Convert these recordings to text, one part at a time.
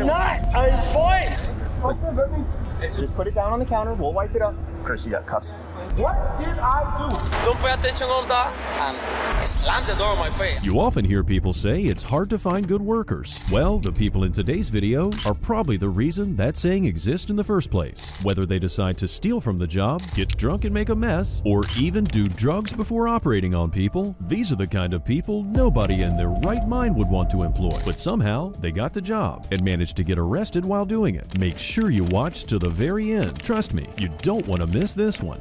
I'm not. I'm fine. Just put it down on the counter. We'll wipe it up. Chris, you got cuffs. What did I do? Don't pay attention on that and slam the door in my face. You often hear people say it's hard to find good workers. Well, the people in today's video are probably the reason that saying exists in the first place. Whether they decide to steal from the job, get drunk and make a mess, or even do drugs before operating on people, these are the kind of people nobody in their right mind would want to employ. But somehow, they got the job and managed to get arrested while doing it. Make sure you watch to the very end. Trust me, you don't want to miss this one.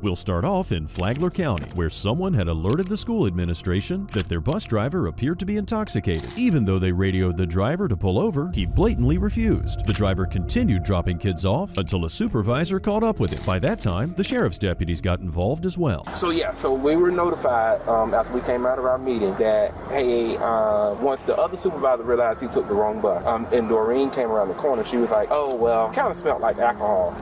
We'll start off in Flagler County, where someone had alerted the school administration that their bus driver appeared to be intoxicated. Even though they radioed the driver to pull over, he blatantly refused. The driver continued dropping kids off until a supervisor caught up with him. By that time, the sheriff's deputies got involved as well. So yeah, so we were notified um, after we came out of our meeting that hey, uh, once the other supervisor realized he took the wrong bus, um, and Doreen came around the corner, she was like, "Oh well, kind of smelled like alcohol,"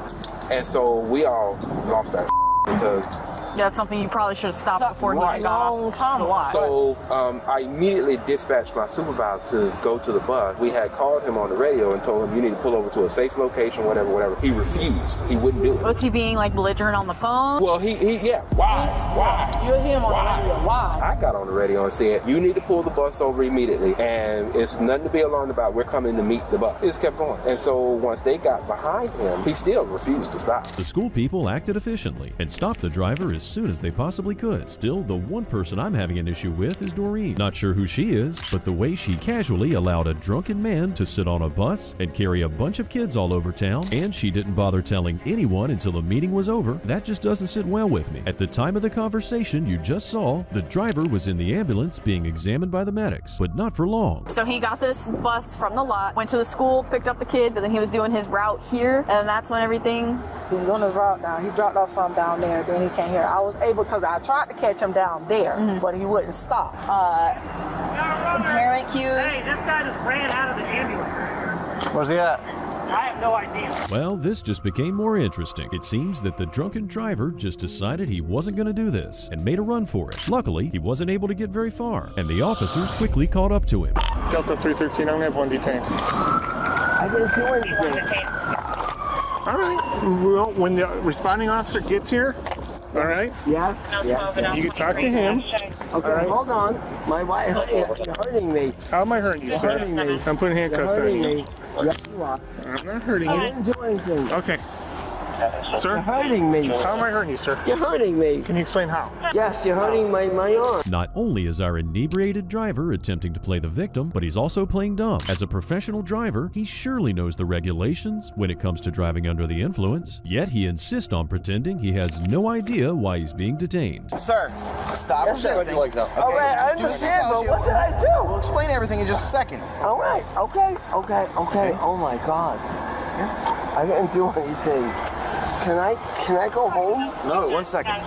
and so we all lost our because that's something you probably should have stopped before he Right. got off the lot. So um, I immediately dispatched my supervisor to go to the bus. We had called him on the radio and told him you need to pull over to a safe location, whatever, whatever. He refused. He wouldn't do it. Was he being like belligerent on the phone? Well, he, he yeah. Why? Why? You hear him on the radio. Why? I got on the radio and said, you need to pull the bus over immediately. And it's nothing to be alarmed about. We're coming to meet the bus. It just kept going. And so once they got behind him, he still refused to stop. The school people acted efficiently and stopped the driver as soon as they possibly could. Still, the one person I'm having an issue with is Doreen. Not sure who she is, but the way she casually allowed a drunken man to sit on a bus and carry a bunch of kids all over town, and she didn't bother telling anyone until the meeting was over, that just doesn't sit well with me. At the time of the conversation you just saw, the driver was in the ambulance being examined by the medics, but not for long. So he got this bus from the lot, went to the school, picked up the kids, and then he was doing his route here, and that's when everything. He was on his route down. He dropped off some down there. Then he came here. I was able because I tried to catch him down there, but he wouldn't stop. Uh, parent cues. Hey, this guy just ran out of the ambulance. Where's he at? I have no idea. Well, this just became more interesting. It seems that the drunken driver just decided he wasn't going to do this and made a run for it. Luckily, he wasn't able to get very far, and the officers quickly caught up to him. Delta 313, I'm gonna have one detained. I didn't do anything. All right. Well, when the responding officer gets here, all right, Yes. Yes. you can talk to him. Okay, All right. hold on. My wife, you're hurting me. How am I hurting you, You're sir? hurting me. I'm putting handcuffs on hurting you. me. Yes, you are. I'm not hurting you. I you. didn't do anything. Okay. Sir? You're hurting me. How am I hurting you, sir? You're hurting me. Can you explain how? Yes, you're hurting my, my arm. Not only is our inebriated driver attempting to play the victim, but he's also playing dumb. As a professional driver, he surely knows the regulations when it comes to driving under the influence, yet he insists on pretending he has no idea why he's being detained. Sir, stop Yes, sir. resisting. All right, I just do as understand, tells but what did I do? We'll explain everything in just a second. All right, okay, okay, okay. Oh my God. Yeah. I didn't do anything. Can I can I go home? No, one second.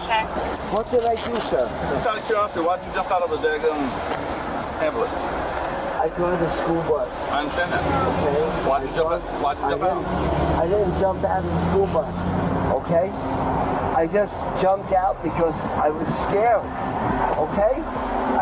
What did I do, sir? Just out of curiosity, why'd you jump out of a daggum ambulance? I drive a school bus. I understand that. Okay. Why'd you jump out? Why'd you I jump didn't, out? I didn't jump out of the school bus. Okay? I just jumped out because I was scared. Okay?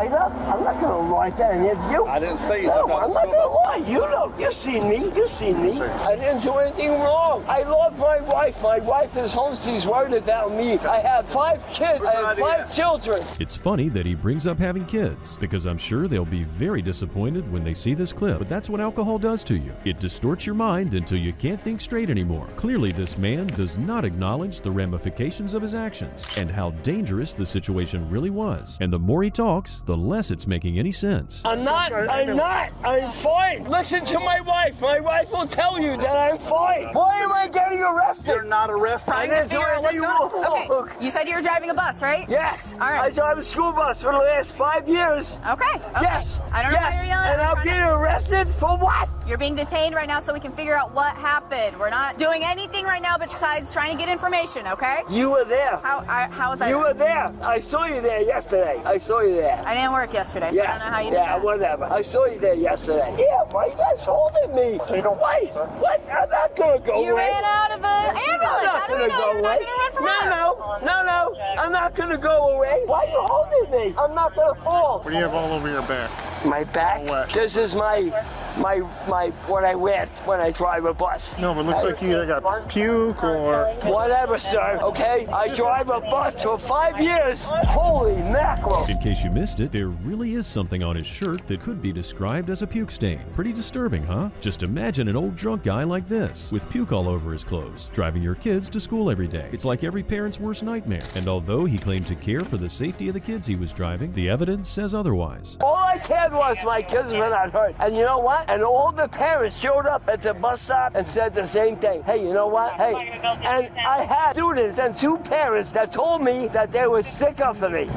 I not, I'm not gonna lie to any of you. I didn't say you No, I'm not gonna school lie. You know, you see me. You see me. I didn't do anything wrong. I love my wife. My wife is home. She's worried about me. I have five kids. I have five children. It's funny that he brings up having kids, because I'm sure they'll be very disappointed when they see this clip. But that's what alcohol does to you. It distorts your mind until you can't think straight anymore. Clearly, this man does not acknowledge the ramifications of his actions and how dangerous the situation really was. And the more he talks, the less it's making any sense. I'm not. I'm not. I'm fine. Listen to my wife. My wife will tell you that I'm fine. Why am I getting arrested? You're not arrested. I Trying to didn't do figure out what's anything wrong. Okay. You said you were driving a bus, right? Yes. All right. I drive a school bus for the last five years. Okay. okay. Yes. I don't know yes. why you're yelling. And I'm I'm to- getting arrested for what? You're being detained right now so we can figure out what happened. We're not doing anything right now besides trying to get information, okay? You were there. How, I, how was I? You were there. I saw you there yesterday. I saw you there. I didn't work yesterday, so I don't know how you did yeah, that. whatever. I saw you there yesterday. Yeah, why you guys holding me? So you don't Wait, what? I'm not gonna go You away. ran out of the ambulance. I'm not How do we gonna go away. gonna run from no, us? no, no, no. I'm not gonna go away. Why are you holding me? I'm not gonna fall. What do you have all over your back? My back. This is my my my what I wear when I drive a bus. No, but it looks like you either got puke or. Whatever, sir. Okay, I drive a bus for five years. Holy mackerel! In case you missed it, there really is something on his shirt that could be described as a puke stain. Pretty disturbing, huh? Just imagine an old drunk guy like this, with puke all over his clothes, driving your kids to school every day. It's like every parent's worst nightmare. And although he claimed to care for the safety of the kids he was driving, the evidence says otherwise. All I cared was my kids were not hurt. And you know what? And all the parents showed up at the bus stop and said the same thing. Hey, you know what? Hey, and I had students and two parents that told me that they stick up for me.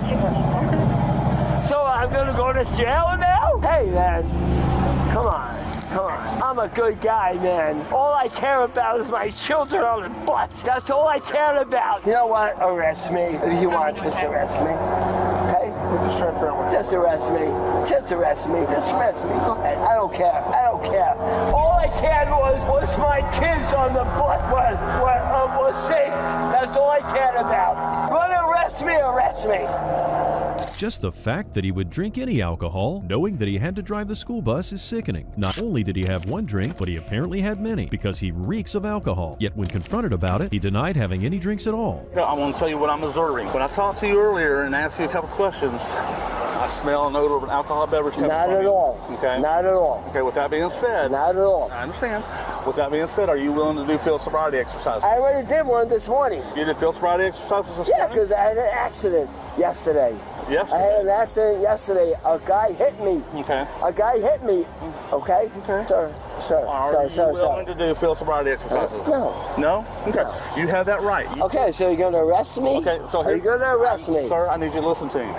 So I'm gonna go to jail now? Hey, man, come on. Come on. I'm a good guy, man. All I care about is my children on the bus. That's all I care about. You know what? Arrest me if you want. Just arrest me. Okay? Just trying to figure out what's Just arrest me. Just arrest me. Just arrest me. Go ahead. I don't care. I don't care. All I cared was was my kids on the bus were, were, uh, were safe. That's all I cared about. Want to arrest me? Arrest me. Just the fact that he would drink any alcohol, knowing that he had to drive the school bus, is sickening. Not only did he have one drink, but he apparently had many, because he reeks of alcohol. Yet when confronted about it, he denied having any drinks at all. I want to tell you what I'm observing. When I talked to you earlier and asked you a couple questions, I smell an odor of an alcoholic beverage coming Not at you. all. Okay. Not at all. Okay, with that being said, Not at all. I understand. With that being said, are you willing to do field sobriety exercises? I already did one this morning. You did field sobriety exercises this Yeah, morning? because I had an accident yesterday. Yes. I had an accident yesterday. A guy hit me. Okay. A guy hit me. Okay? Okay. Sir, sir, Are sir, you sir, willing sir. to do field sobriety exercises? No. No? Okay. You have that right. You- Okay, so you're going to arrest me? Okay, so Are here, you going to arrest me? Sir, I need you to listen to me.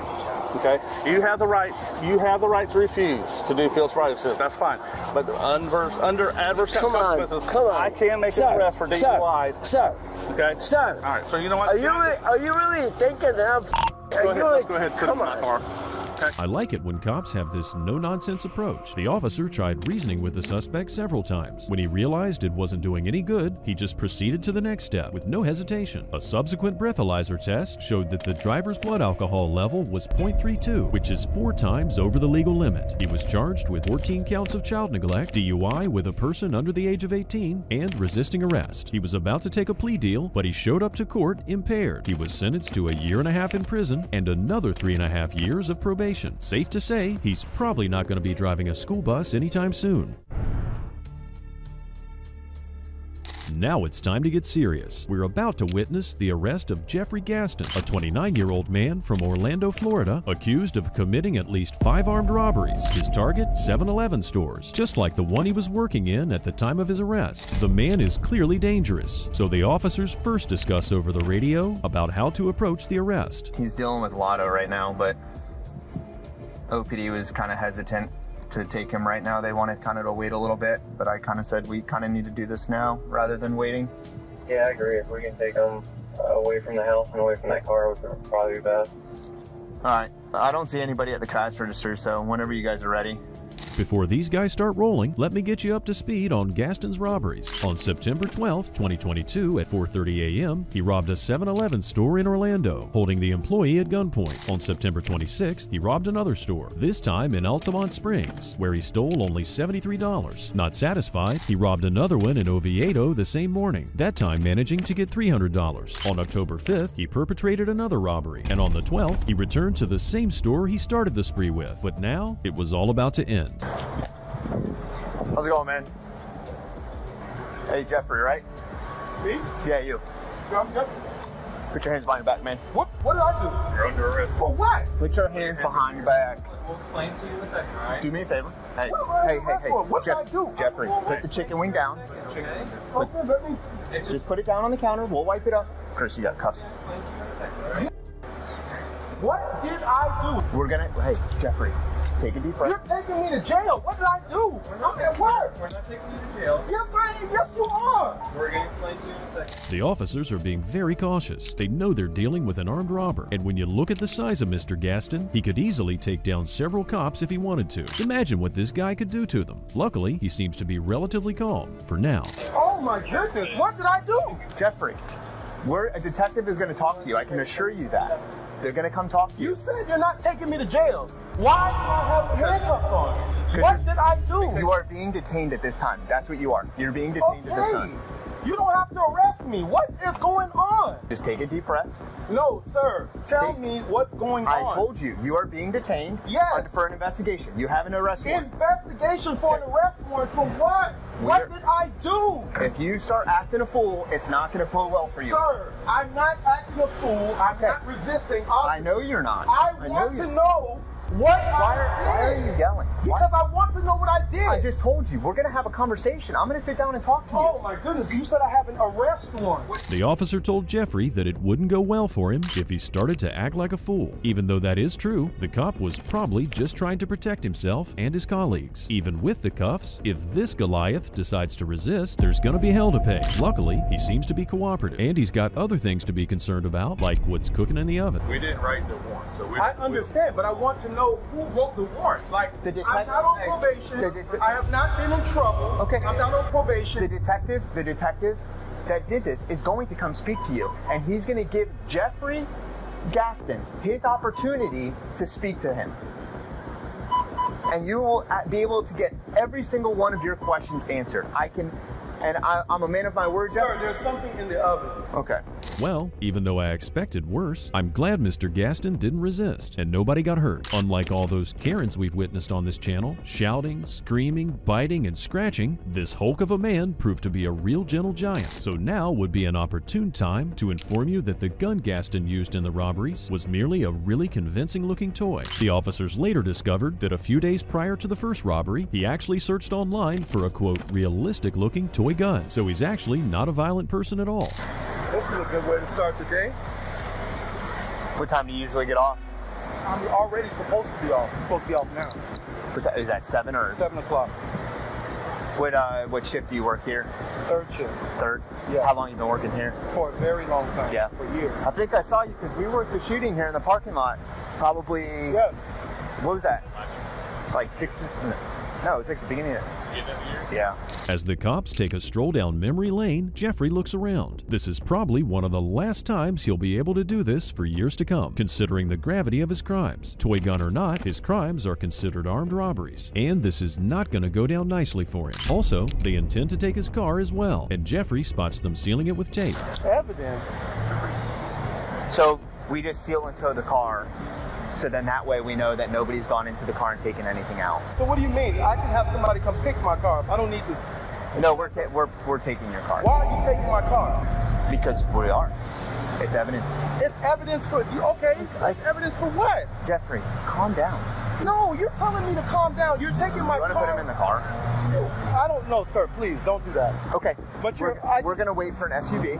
Okay, you have the right. You have the right to refuse to do field sobriety exercises. That's fine. But under under adverse Come on, come on. I can make sir, an arrest for DUI. Sir, Okay. sir. All right. So you know what? Are you really, are you really thinking that I'm? Go ahead. really, go ahead. Put Come on. Car. I like it when cops have this no nonsense approach. The officer tried reasoning with the suspect several times. When he realized it wasn't doing any good, he just proceeded to the next step with no hesitation. A subsequent breathalyzer test showed that the driver's blood alcohol level was 0.32, which is four times over the legal limit. He was charged with 14 counts of child neglect, DUI with a person under the age of 18, and resisting arrest. He was about to take a plea deal, but he showed up to court impaired. He was sentenced to a year and a half in prison and another three and a half years of probation. Safe to say, he's probably not going to be driving a school bus anytime soon. Now it's time to get serious. We're about to witness the arrest of Jeffrey Gaston, a 29 year old man from Orlando, Florida, accused of committing at least five armed robberies. His target 7 Eleven stores, just like the one he was working in at the time of his arrest. The man is clearly dangerous, so the officers first discuss over the radio about how to approach the arrest. He's dealing with Lotto right now, but OPD was kind of hesitant to take him right now. They wanted kind of to wait a little bit, but I kind of said we kind of need to do this now rather than waiting. Yeah, I agree. If we can take him uh, away from the house and away from that car, would probably be best. All right. I don't see anybody at the cash register, so whenever you guys are ready. Before these guys start rolling, let me get you up to speed on Gaston's robberies. On September 12, 2022 at 4:30 a.m., he robbed a 7-Eleven store in Orlando, holding the employee at gunpoint. On September 26th, he robbed another store, this time in Altamonte Springs, where he stole only $73. Not satisfied, he robbed another one in Oviedo the same morning, that time managing to get $300. On October 5th, he perpetrated another robbery, and on the 12th, he returned to the same store he started the spree with. But now, it was all about to end. How's it going, man? Hey, Jeffrey, right? Me? Yeah, you. I'm good. Put your hands behind your back, man. What, what did I do? You're under arrest. For what? Put your hands behind your back. We'll explain to you in a second, all right? Do me a favor. Hey, What hey, hey, hey. for? What did I do? Jeffrey, put the chicken wing down. Okay, let me. Just put it down on the counter. We'll wipe it up. Chris, you got cuffs. What did I do? We're gonna. Hey, Jeffrey, take a deep breath. You're taking me to jail. What did I do? I'm at work. We're not taking you to jail. Yes, I am. Yes, you are. We're going to explain to you in a second. The officers are being very cautious. They know they're dealing with an armed robber, and when you look at the size of Mr. Gaston, he could easily take down several cops if he wanted to. Imagine what this guy could do to them. Luckily, he seems to be relatively calm for now. Oh my goodness. What did I do? Jeffrey, we're, a detective is going to talk to you. I can assure you that. They're gonna come talk to you. You said you're not taking me to jail. Why do I have handcuffs on? What did I do? You are being detained at this time. That's what you are. You're being detained at this time. You don't have to arrest me. What is going on? Just take a deep breath. No, sir. Tell me what's going I on. I told you, you are being detained Yes. for an investigation. You have an arrest warrant. Investigation for an arrest warrant for what? What We're- did I do? If you start acting a fool, it's not going to pull well for you. Sir, I'm not acting a fool. I'm not resisting. I know you're not. I I want to know what Why are, why are you yelling? Why- Because I want to know what I did. I just told you, we're going to have a conversation. I'm going to sit down and talk to you. Oh my goodness, you said I have an arrest warrant. The officer told Jeffrey that it wouldn't go well for him if he started to act like a fool. Even though that is true, the cop was probably just trying to protect himself and his colleagues. Even with the cuffs, if this Goliath decides to resist, there's gonna be hell to pay. Luckily, he seems to be cooperative, and he's got other things to be concerned about, like what's cooking in the oven. We didn't write the warrant, so we. I understand, but I want to know who wrote the warrant. Like, I'm not on probation. I have not been in trouble. Okay. I'm not on probation. The detective, the detective that did this is going to come speak to you, and he's going to give Jeffrey Gaston his opportunity to speak to him. And you will uh, be able to get every single one of your questions answered. I can, and I, I'm a man of my word, Sir, Jeffrey. there's something in the oven. Okay. Well, even though I expected worse, I'm glad Mr. Gaston didn't resist and nobody got hurt. Unlike all those Karens we've witnessed on this channel, shouting, screaming, biting, and scratching, this Hulk of a man proved to be a real gentle giant. So now would be an opportune time to inform you that the gun Gaston used in the robberies was merely a really convincing looking toy. The officers later discovered that a few days prior to the first robbery, he actually searched online for a quote, realistic looking toy gun. So he's actually not a violent person at all. This is a good way to start the day. What time do you usually get off? I'm already supposed to be off. I'm supposed to be off now. Is that seven or Seven o'clock. what? Uh, what shift do you work here? Third shift. Third. Yeah. How long you been working here? For a very long time. Yeah. For years. I think I saw you because we worked the shooting here in the parking lot. Probably. Yes. What was that? Like six? No, it was like the beginning of. Yeah. As the cops take a stroll down memory lane, Jeffrey looks around. This is probably one of the last times he'll be able to do this for years to come, considering the gravity of his crimes. Toy gun or not, his crimes are considered armed robberies, and this is not going to go down nicely for him. Also, they intend to take his car as well, and Jeffrey spots them sealing it with tape. Evidence. So we just seal and tow the car, so then that way we know that nobody's gone into the car and taken anything out. So what do you mean? I can have somebody come pick my car up. I don't need to. No, we're ta- we're we're taking your car Why are you taking my car? because we are. It's evidence. It's evidence for you. Okay. It's evidence for what? Jeffrey, calm down. No, you're telling me to calm down. You're taking my You want to put him in the car? I don't know, sir. Please don't do that. Okay. But we're, you're. We're just- gonna wait for an SUV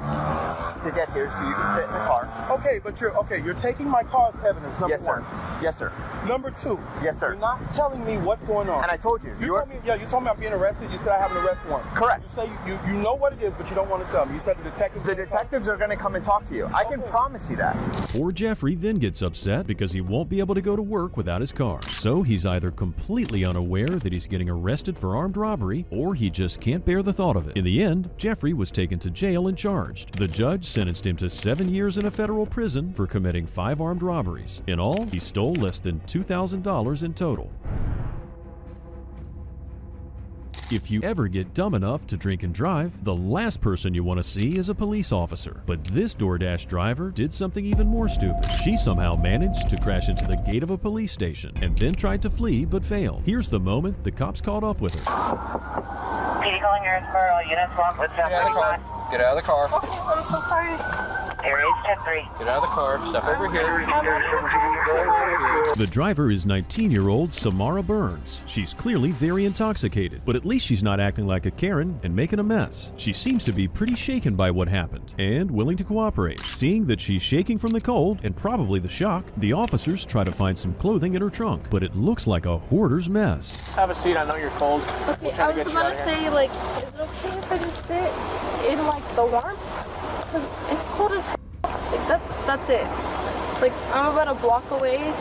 to get here so you can fit in the car. Okay, but you're okay. You're taking my car as evidence. Number Yes, sir. one. Yes, sir. Number two. Yes, sir. You're not telling me what's going on. And I told you. You you're- told me. Yeah, you told me I'm being arrested. You said I have an arrest warrant. Correct. You say you, you, you know what it is, but you don't want to tell me. You said the detective. The detectives are gonna come and talk to you. I can promise you that. Poor Jeffrey then gets upset because he won't be able to go to work without his car. So he's either completely unaware that he's getting arrested for armed robbery, or he just can't bear the thought of it. In the end, Jeffrey was taken to jail and charged. The judge sentenced him to seven years in a federal prison for committing five armed robberies. In all, he stole less than $2,000 in total. If you ever get dumb enough to drink and drive, the last person you want to see is a police officer. But this DoorDash driver did something even more stupid. She somehow managed to crash into the gate of a police station and then tried to flee but failed. Here's the moment the cops caught up with her. PD calling Harrisburg, all units, walk, what's up? Get out of the car. Get out of the car. Oh, I'm so sorry. Area 10-3. Get out of the car. Step over here. The driver is 19 year old Samara Burns. She's clearly very intoxicated, but at least she's not acting like a Karen and making a mess. She seems to be pretty shaken by what happened and willing to cooperate. Seeing that she's shaking from the cold and probably the shock, the officers try to find some clothing in her trunk, but it looks like a hoarder's mess. Have a seat. I know you're cold. Okay, We'll I was get you about to say, like, is it okay if I just sit in like the warmth? Cause it's cold as hell. Like that's that's it. Like I'm about a block away.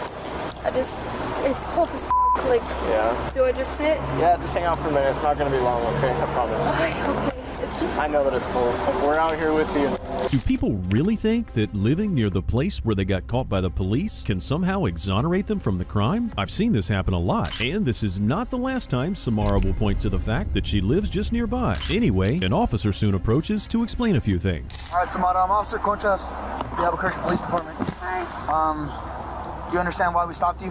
I just it's cold as f- like. Yeah. Do I just sit? Yeah, just hang out for a minute. It's not going to be long, okay? I promise. Okay, okay. It's just I know that it's cold. We're out here with you. Do people really think that living near the place where they got caught by the police can somehow exonerate them from the crime? I've seen this happen a lot, and this is not the last time Samara will point to the fact that she lives just nearby. Anyway, an officer soon approaches to explain a few things. All right, Samara, I'm Officer Conchas, the Albuquerque Police Department. Hi. Um, do you understand why we stopped you?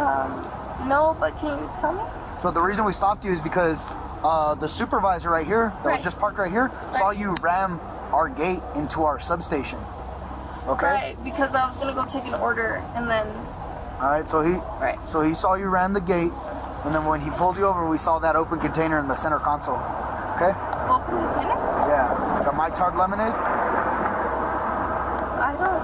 Um, no, but can you tell me? So the reason we stopped you is because uh, the supervisor right here, that was just parked right here, saw you ram our gate into our substation. Okay. Right, because I was gonna go take an order and then All right. So he. Right. So he saw you ran the gate, and then when he pulled you over, we saw that open container in the center console. Okay. open container. Yeah. The Mike's Hard Lemonade.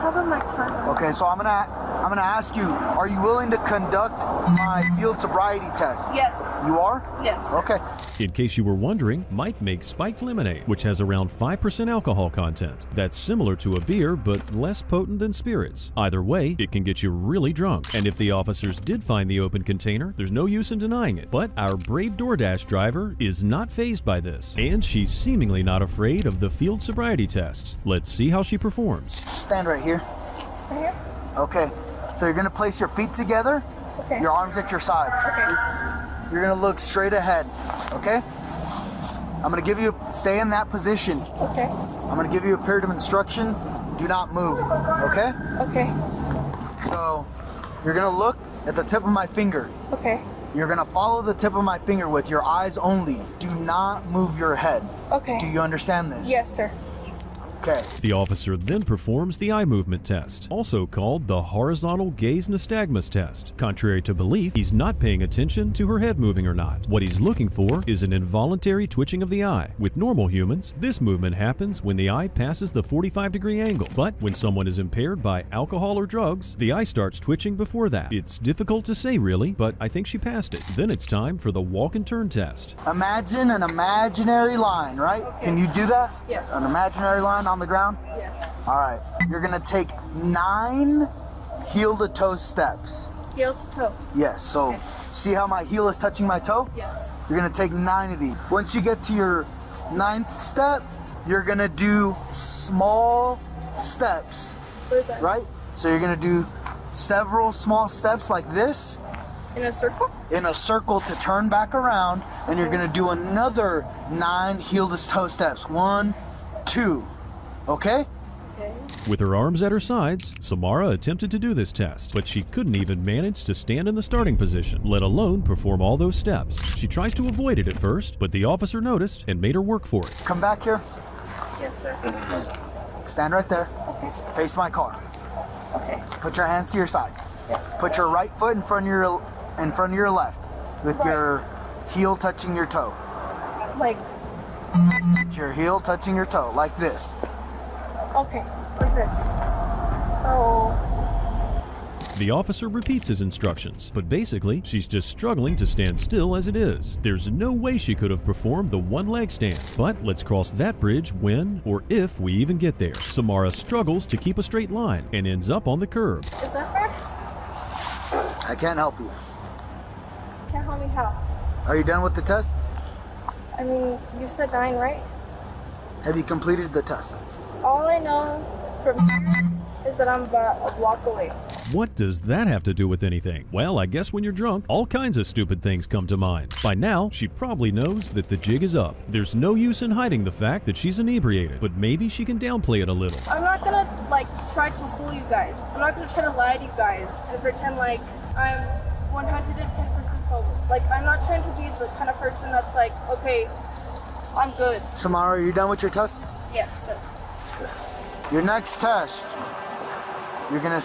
I don't have a max time. Okay. So I'm gonna. I'm gonna ask you. Are you willing to conduct my field sobriety test? Yes. You are. Yes. Okay. In case you were wondering, Mike makes spiked lemonade, which has around 5% alcohol content. That's similar to a beer, but less potent than spirits. Either way, it can get you really drunk. And if the officers did find the open container, there's no use in denying it. But our brave DoorDash driver is not fazed by this, and she's seemingly not afraid of the field sobriety tests. Let's see how she performs. Stand right here. Right here. Okay. So you're gonna place your feet together. Okay. Your arms at your side. Okay. You're gonna look straight ahead. Okay. I'm gonna give you stay in that position. Okay. I'm gonna give you a period of instruction. Do not move. Okay. Okay. So you're gonna look at the tip of my finger. Okay. You're gonna follow the tip of my finger with your eyes only. Do not move your head. Okay. Do you understand this? Yes, sir. Okay. The officer then performs the eye movement test, also called the horizontal gaze nystagmus test. Contrary to belief, he's not paying attention to her head moving or not. What he's looking for is an involuntary twitching of the eye. With normal humans, this movement happens when the eye passes the 45 degree angle. But when someone is impaired by alcohol or drugs, the eye starts twitching before that. It's difficult to say really, but I think she passed it. Then it's time for the walk and turn test. Imagine an imaginary line, right? Can you do that? Yes. An imaginary line on the ground? Yes. All right. You're gonna take nine heel to toe steps. Heel to toe. Yes. So see how my heel is touching my toe? Yes. You're gonna take nine of these. Once you get to your ninth step, you're gonna do small steps, What is that? right? So you're gonna do several small steps like this In a circle? in a circle to turn back around, and you're gonna do another nine heel to toe steps. One, two. Okay? Okay. With her arms at her sides, Samara attempted to do this test, but she couldn't even manage to stand in the starting position, let alone perform all those steps. She tries to avoid it at first, but the officer noticed and made her work for it. Come back here. Yes, sir. Stand right there. Okay. Face my car. Okay. Put your hands to your side. Put your right foot in front of your in front of your left, with your heel touching your toe. Like, Your heel touching your toe, like this. Okay, like this. So, The officer repeats his instructions, but basically, she's just struggling to stand still as it is. There's no way she could have performed the one leg stand, but let's cross that bridge when or if we even get there. Samara struggles to keep a straight line and ends up on the curb. is that fair? I can't help you. Can't help me how? Are you done with the test? I mean, you said nine, right? Have you completed the test? All I know from here is that I'm about a block away. What does that have to do with anything? Well, I guess when you're drunk, all kinds of stupid things come to mind. By now, she probably knows that the jig is up. There's no use in hiding the fact that she's inebriated, but maybe she can downplay it a little. I'm not gonna like try to fool you guys. I'm not gonna try to lie to you guys and pretend like I'm 110% sober. Like I'm not trying to be the kind of person that's like, okay, I'm good. Samara, are you done with your test? Yes, sir. Your next test, you're gonna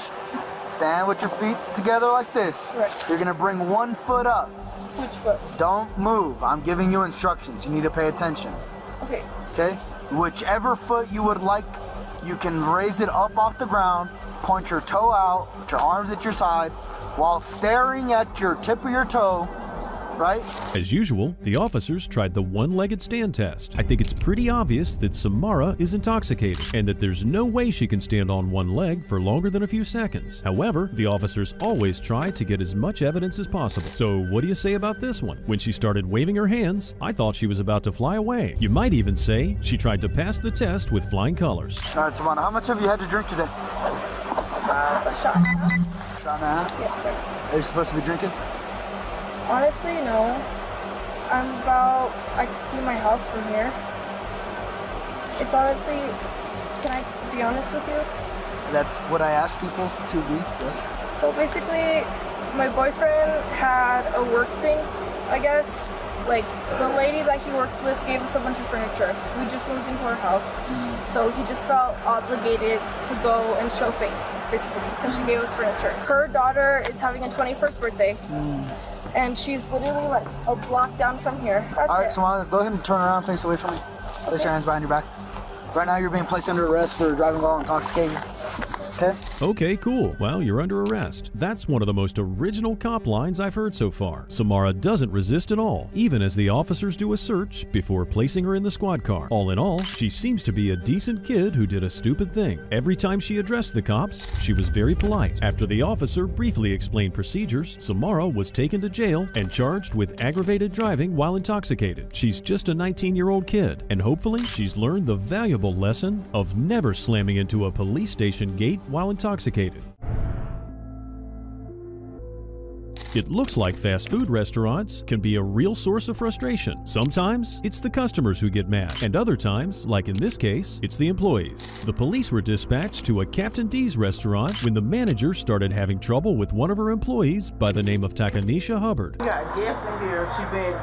stand with your feet together like this. Right. You're gonna bring one foot up. Which foot? Don't move. I'm giving you instructions. You need to pay attention. Okay. Okay? Whichever foot you would like, you can raise it up off the ground, point your toe out, put your arms at your side, while staring at your tip of your toe right? As usual, the officers tried the one-legged stand test. I think it's pretty obvious that Samara is intoxicated and that there's no way she can stand on one leg for longer than a few seconds. However, the officers always try to get as much evidence as possible. So what do you say about this one? When she started waving her hands, I thought she was about to fly away. You might even say she tried to pass the test with flying colors. All right, Samara, how much have you had to drink today? Uh, a shot. Shot and a half? Yes, sir. Are you supposed to be drinking? Honestly, no. I'm about, I can see my house from here. It's honestly, can I be honest with you? That's what I ask people to be, yes. So basically, my boyfriend had a work thing, I guess. Like, the lady that he works with gave us a bunch of furniture. We just moved into our house. Mm. So he just felt obligated to go and show face, basically, because she gave us furniture. Her daughter is having a 21st birthday. Mm. And she's literally like a block down from here. That's All right, it. Go ahead and turn around, face away from me. Place your hands behind your back. Right now, you're being placed under arrest for driving while intoxicated. Okay? Okay, cool. Well, you're under arrest. That's one of the most original cop lines I've heard so far. Samara doesn't resist at all, even as the officers do a search before placing her in the squad car. All in all, she seems to be a decent kid who did a stupid thing. Every time she addressed the cops, she was very polite. After the officer briefly explained procedures, Samara was taken to jail and charged with aggravated driving while intoxicated. She's just a 19-year-old kid, and hopefully she's learned the valuable lesson of never slamming into a police station gate while intoxicated. It looks like fast food restaurants can be a real source of frustration. Sometimes it's the customers who get mad, and other times, like in this case, it's the employees. The police were dispatched to a Captain D's restaurant when the manager started having trouble with one of her employees by the name of Takanisha Hubbard. We got in here. She been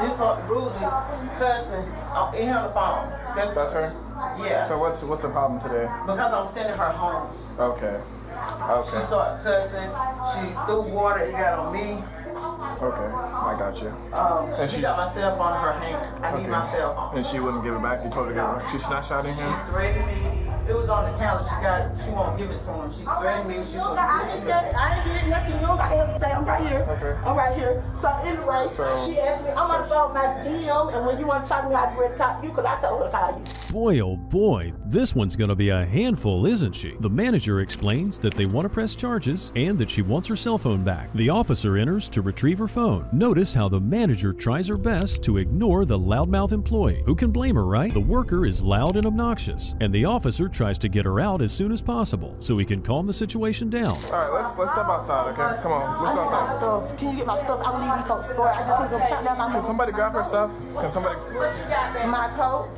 this rude and cussing uh, in the phone. That's, That's her? Yeah. So what's what's the problem today? because I'm sending her home. Okay. Okay. She started cussing. She threw water. It got on me. Okay. I got you. Um, And she, she- got my cell phone in her hand. I need my cell phone. And she wouldn't give it back. You told her to give it back. She snatched out in here. She threatened me. It was on the counter. She got. She won't give it to him. She threatened me. She was I ain't said I ain't did nothing. You don't gotta have to say I'm right here. Okay. I'm right here. So anyway, So- she asked me, I'm gonna phone with my DM, and when you want to talk to me, I'd ready to talk to you because I told her to call you. Boy, oh boy, this one's gonna be a handful, isn't she? The manager explains that they want to press charges and that she wants her cell phone back. The officer enters to retrieve her phone. Notice how the manager tries her best to ignore the loudmouth employee. Who can blame her, right? The worker is loud and obnoxious, and the officer tries to get her out as soon as possible so he can calm the situation down. All right. Let's let's step outside. Okay. Come on. I Let's go need my outside. stuff. Can you get my stuff? I will leave these folks store. I just need to go count down my Can money. somebody grab her stuff? Can somebody? What you got there? My coat.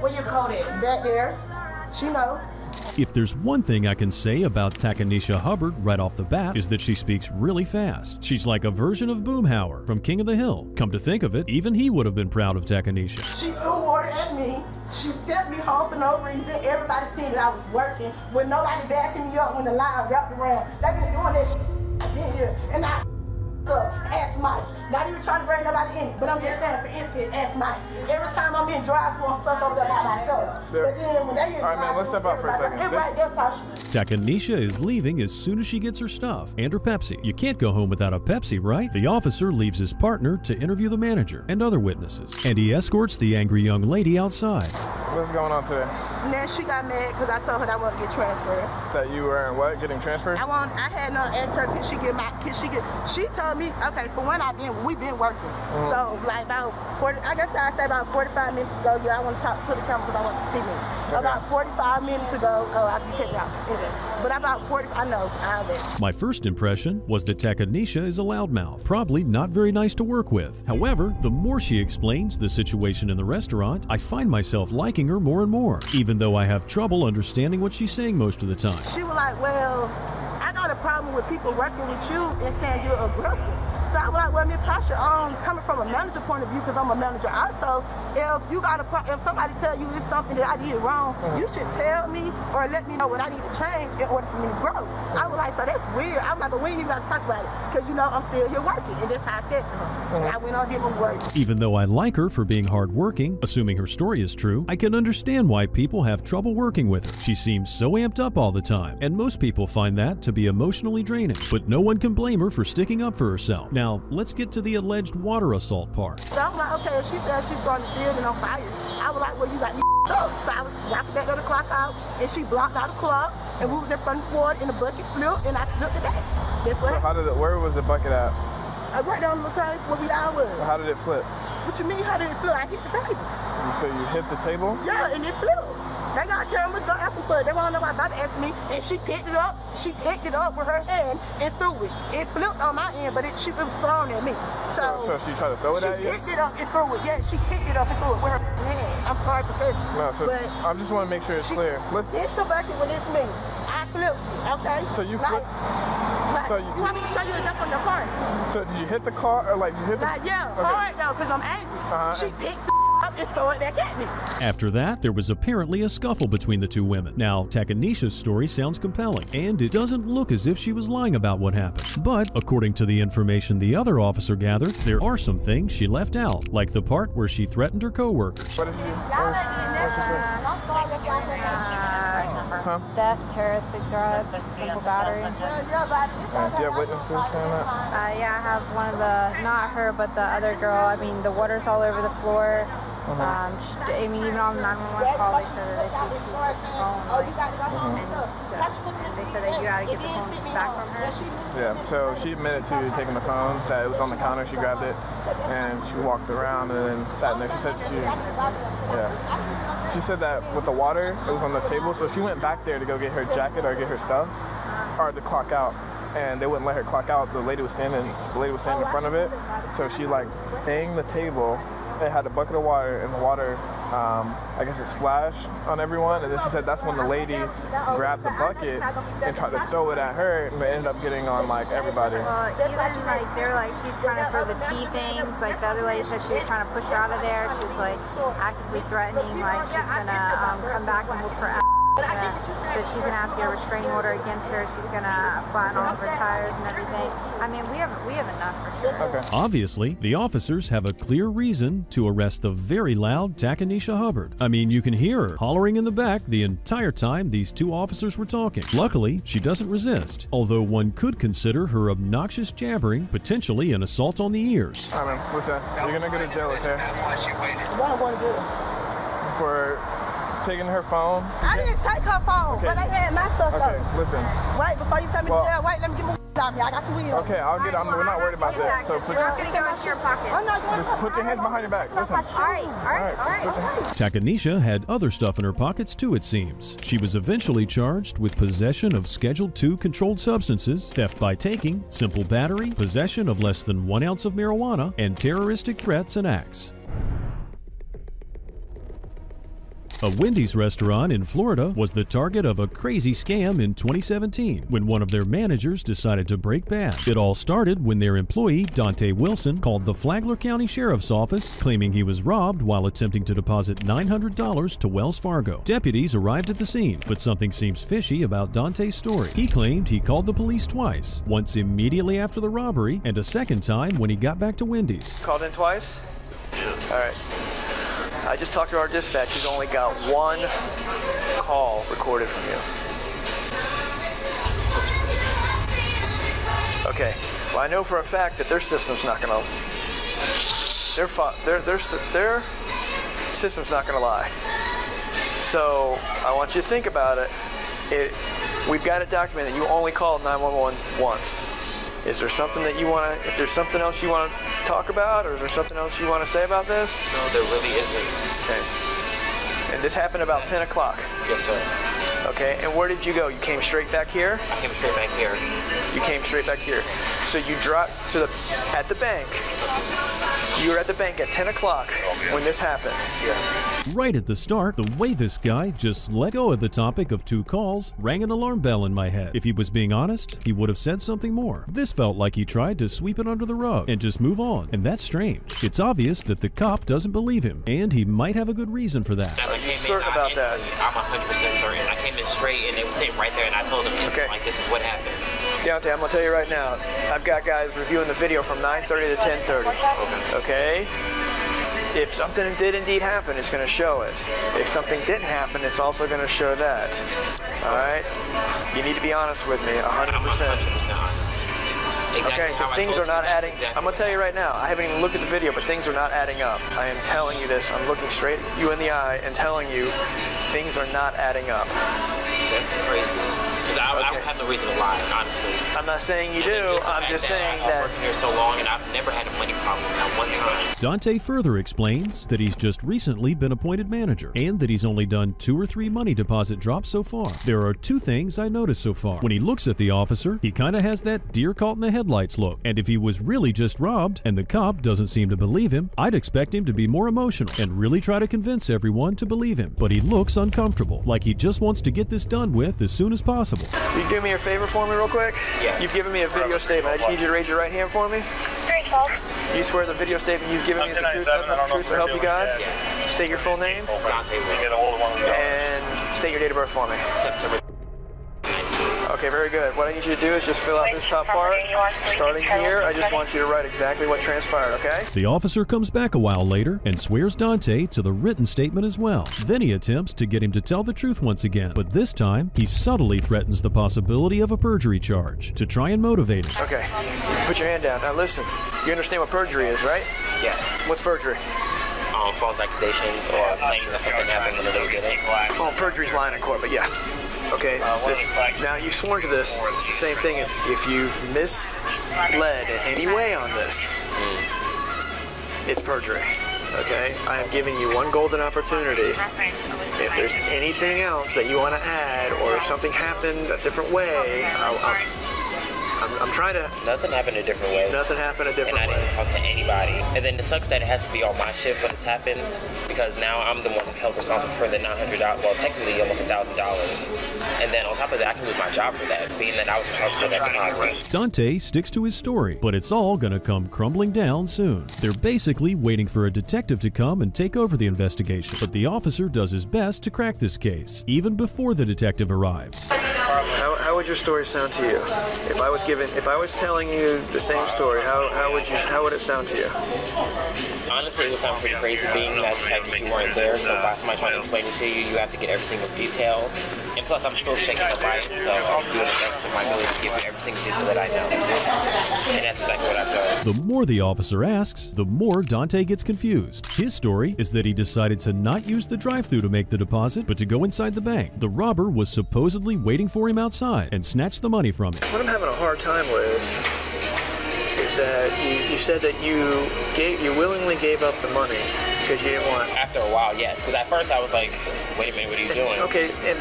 Where your coat at? Back there. She know. If there's one thing I can say about Takanisha Hubbard right off the bat is that she speaks really fast. She's like a version of Boomhauer from King of the Hill. Come to think of it, even he would have been proud of Takanisha. She threw water at me. She sent me home for no reason. Everybody seen that I was working with nobody backing me up when the line wrapped around. They've been doing that shit. I've been here and I up, ask Mike. Not even trying to bring nobody in it, but I'm just saying for instance, ask Mike. Every time I'm in drive through, I'm stuck over there by myself. There- But then when they in All right, man, let's step out for a second. It right there, Tasha. Takanisha is leaving as soon as she gets her stuff and her Pepsi. You can't go home without a Pepsi, right? The officer leaves his partner to interview the manager and other witnesses, and he escorts the angry young lady outside. What's going on today? And then she got mad because I told her that I want to get transferred. That you were in what? Getting transferred? I want. I had no asked her could she get my could she get. She told me okay. For one, I've been we've been working. Mhm. So like about forty. I guess I say about forty five minutes ago. Yeah, I want to talk to the camera because I want to see me. About forty five minutes ago. Oh, I can cut it out. Anyway, but about forty. I know. I bet. My first impression was that Takanisha is a loudmouth, probably not very nice to work with. However, the more she explains the situation in the restaurant, I find myself liking her more and more, even though I have trouble understanding what she's saying most of the time. She was like, well, I got a problem with people working with you and saying you're aggressive. So I was like, well, Miss Tasha, um, coming from a manager point of view, because I'm a manager also, if you got a pro- if somebody tell you it's something that I did wrong, you should tell me or let me know what I need to change in order for me to grow. I was like, so that's weird. I was like, but we ain't even got to talk about it, because you know I'm still here working, and that's how I said to her. And I went on different work. Even though I like her for being hardworking, assuming her story is true, I can understand why people have trouble working with her. She seems so amped up all the time, and most people find that to be emotionally draining. But no one can blame her for sticking up for herself. Now, let's get to the alleged water assault part. So I'm like, okay, she said she's starting the building on fire. I was like, well, you got me up. So I was walking back to the clock out, and she blocked out the clock, and we was in front of the board, and the bucket flipped, and I flipped it back. That's what So how did it? Where was the bucket at? I right down the table where we all was. How did it flip? What you mean, how did it flip? I hit the table. You said you hit the table. Yeah, and it flew. They got cameras, don't ask them for it. They want to know why Bobby asked me, and she picked it up. She picked it up with her hand and threw it. It flipped on my end, but it, she, it was thrown at me. So, So she tried to throw it at you? She picked it up and threw it. Yeah, she picked it up and threw it with her hand. I'm sorry for this. No, so but I just want to make sure it's clear. Listen. it's the bucket when it's me. I flipped it, okay? So you flipped- like, so you, you- want me to show you the jump on your car? So did you hit the car or like you hit the? Like, yeah, Okay. hard though, because I'm angry. Uh-huh. She picked the up and threw it back at me. After that, there was apparently a scuffle between the two women. Now, Takanisha's story sounds compelling, and it doesn't look as if she was lying about what happened. But, according to the information the other officer gathered, there are some things she left out, like the part where she threatened her coworkers. What did you? What was, what was she say? Huh? Theft, terroristic drugs, simple battery. Uh, do you have witnesses saying that? Uh, yeah, I have one of the, not her, but the other girl. I mean, the water's all over the floor. Uh-huh. Um, she, I mean, even on the 911 call, they said that they should keep the phone. Like, and they said that you gotta get the phone back from her. Yeah. So she admitted to taking the phone. That it was on the counter. She grabbed it, and she walked around and then sat next to said she. Yeah. She said that with the water, it was on the table. So she went back there to go get her jacket or get her stuff, or to clock out. And they wouldn't let her clock out. The lady was standing. The lady was standing in front of it. So she like banged the table. It had a bucket of water, and the water, um, I guess, it splashed on everyone. And then she said that's when the lady grabbed the bucket and tried to throw it at her, and it ended up getting on like everybody. Even like they're like she's trying to throw the tea things. Like the other lady said, she was trying to push her out of there. She was like actively threatening, like she's gonna um, come back and whoop her ass. Gonna, that she's gonna have to get a restraining order against her. She's gonna flatten all of her tires and everything. I mean, we have we have enough for sure. Obviously, the officers have a clear reason to arrest the very loud Takanisha Hubbard. I mean, you can hear her hollering in the back the entire time these two officers were talking. Luckily, she doesn't resist, although one could consider her obnoxious jabbering potentially an assault on the ears. I don't. What's that? You're gonna go to jail, okay? Why What I want to do? For taking her phone. I didn't take her phone, but they had my stuff Okay, though. listen. Wait, before you tell me Well- to jail, wait, let me get my out here. I got some weed. Okay, I'll get. I'm, we're not worried about that. So put, We're gonna go into your pocket. I'm not going just put your hands behind your back. Listen. All right, all right, all right. Takanisha had other stuff in her pockets too, it seems. She was eventually charged with possession of Schedule II controlled substances, theft by taking, simple battery, possession of less than one ounce of marijuana, and terroristic threats and acts. A Wendy's restaurant in Florida was the target of a crazy scam in 2017 when one of their managers decided to break bad. It all started when their employee, Dante Wilson, called the Flagler County Sheriff's Office claiming he was robbed while attempting to deposit $900 to Wells Fargo. Deputies arrived at the scene, but something seems fishy about Dante's story. He claimed he called the police twice, once immediately after the robbery and a second time when he got back to Wendy's. Called in twice? Yeah. All right. I just talked to our dispatch. He's only got one call recorded from you. Okay. Well, I know for a fact that their system's not gonna. Their fi- their their their system's not gonna lie. So I want you to think about it. It we've got it documented. You only called 911 once. Is there something that you want to? If there's something else you want to talk about, or is there something else you want to say about this? No, there really isn't. Okay. And this happened about 10 o'clock. Yes, sir. Okay. And where did you go? You came straight back here. I came straight back here. You came straight back here. So you dropped to the at the bank. You were at the bank at 10 o'clock oh, when this happened. Yeah. Right at the start, the way this guy just let go of the topic of two calls rang an alarm bell in my head. If he was being honest, he would have said something more. This felt like he tried to sweep it under the rug and just move on, and that's strange. It's obvious that the cop doesn't believe him, and he might have a good reason for that. Are you certain about that? I'm 100% certain. I came in straight and they were sitting right there and I told them, okay. like, this is what happened. Deontay, I'm gonna tell you right now. I've got guys reviewing the video from 9:30 to 10:30. Okay. If something did indeed happen, it's gonna show it. If something didn't happen, it's also gonna show that. All right. You need to be honest with me, 100%. Exactly okay, because things are not you, adding. exactly I'm gonna tell you right now. I haven't even looked at the video, but things are not adding up. I am telling you this. I'm looking straight you in the eye and telling you, things are not adding up. That's crazy. Because I, I don't have no reason to lie, honestly. I'm not saying you And do. just I'm just that saying I, that. I've working here so long and I've never had a money problem, not one time. Dante further explains that he's just recently been appointed manager and that he's only done two or three money deposit drops so far. There are two things I noticed so far. When he looks at the officer, he kind of has that deer caught in the headlights look. And if he was really just robbed and the cop doesn't seem to believe him, I'd expect him to be more emotional and really try to convince everyone to believe him. But he looks uncomfortable, like he just wants to get this done with as soon as possible. You do me a favor for me, real quick? Yeah. You've given me a video statement. I just need you to raise your right hand for me. You swear the video statement you've given me is the truth, nothing but the truth, so help you God? Yes. State your full name Dante and state your date of birth for me. September. Okay, very good. What I need you to do is just fill out this top part. Starting here, I just want you to write exactly what transpired, okay? The officer comes back a while later and swears Dante to the written statement as well. Then he attempts to get him to tell the truth once again, but this time he subtly threatens the possibility of a perjury charge to try and motivate him. Okay, put your hand down. Now listen, you understand what perjury is, right? Yes. What's perjury? Um, false accusations or claiming that something happened when they really didn't. Oh, perjury's lying in court, but yeah. Okay, this, now you've sworn to this. It's the same thing if, if you've misled in any way on this. It's perjury. Okay? I am giving you one golden opportunity. If there's anything else that you want to add, or if something happened a different way, I'll, I'll, I'm, I'm trying to. Nothing happened a different way. Nothing happened a different way. and I way. didn't talk to anybody. And then it sucks that it has to be on my shift when this happens because now I'm the one held responsible for the $900, well, technically almost $1,000. And then on top of that, I can lose my job for that, being that I was responsible for that deposit. Dante sticks to his story, but it's all gonna come crumbling down soon. They're basically waiting for a detective to come and take over the investigation, but the officer does his best to crack this case, even before the detective arrives. How, how would your story sound to you? If I was given, if I was telling you the same story, how, how would you, how would it sound to you? Honestly, it would sound pretty crazy being that the fact that you weren't there. So by somebody trying to explain it to you, you have to get every single detail. And plus, I'm still shaking up by it, so I'm doing the best of my ability to give you every single detail that I know. And that's exactly what I've done. The more the officer asks, the more Dante gets confused. His story is that he decided to not use the drive-through to make the deposit, but to go inside the bank. The robber was supposedly waiting for him outside and snatched the money from him. What I'm having a hard time with is that you, you said that you gave, you willingly gave up the money because you didn't want. After a while, yes. Because at first I was like, wait a minute, what are you doing? Okay, and